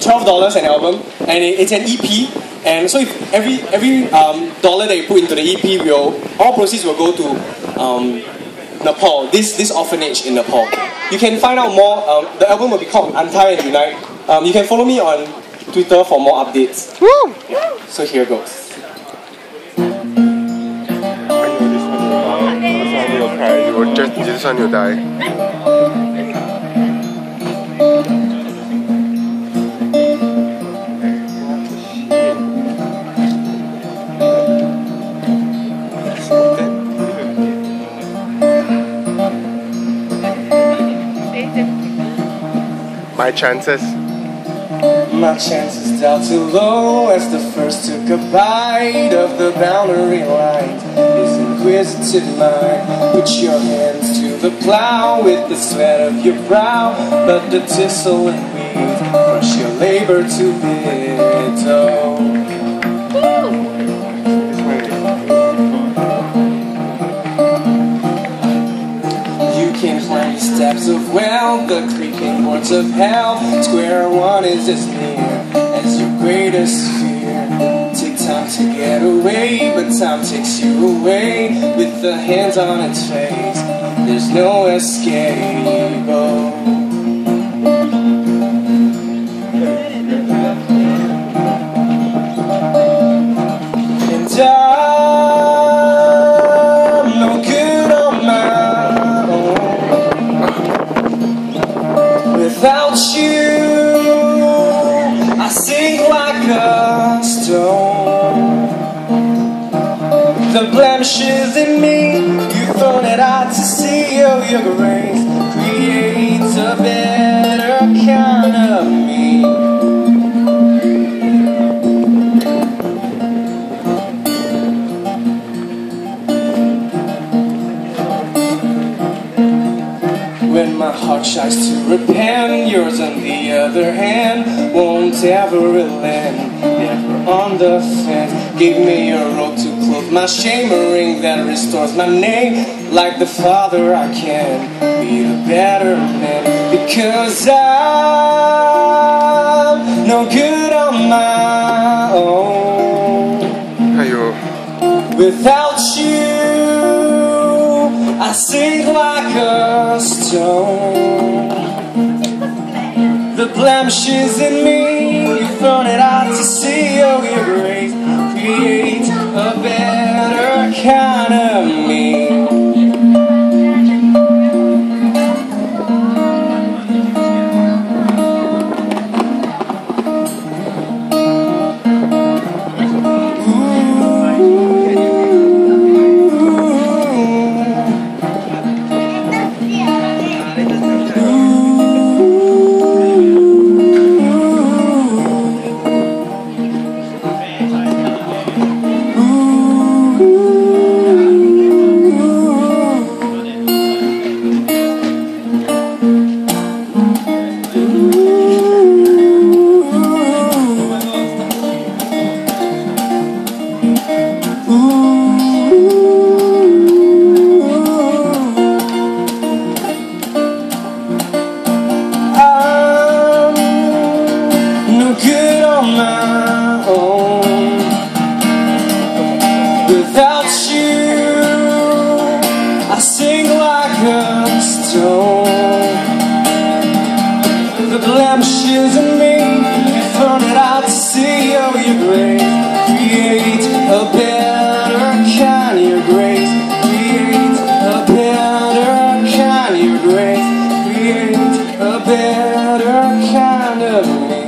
Twelve dollars an album, and it, it's an EP. And so if every every um, dollar that you put into the EP, will all proceeds will go to um, Nepal. This this orphanage in Nepal. You can find out more. Um, the album will be called Untie and Unite. Um, you can follow me on Twitter for more updates. Woo! So here goes. this one you'll die. My chances. My chances down too low as the first took a bite of the boundary line. His inquisitive mind, put your hands to the plow with the sweat of your brow. But the thistle and weed crush your labor to bits. Oh. The creaking boards of hell. Square one is as near as your greatest fear. Take time to get away, but time takes you away with the hands on its face. There's no escape. Oh. Like a stone. The blemishes in me, you've thrown it out to sea. Oh, your grace creates a better kind of me. When my heart tries to repent, yours on the other hand won't ever relent. Never on the fence. Give me a rope to clothe my shame, a ring that restores my name. Like the father, I can be a better man because I'm no good on my own. Without you, I sink like a stone. The blemishes in me, you've thrown it out to sea. Oh, your grace creates a better kind of me. Without you, I sing like a stone. The blemishes in me, you've thrown it out to sea. Oh, your grace creates a better kind. Your grace creates a better kind. Your grace creates a better kind of me.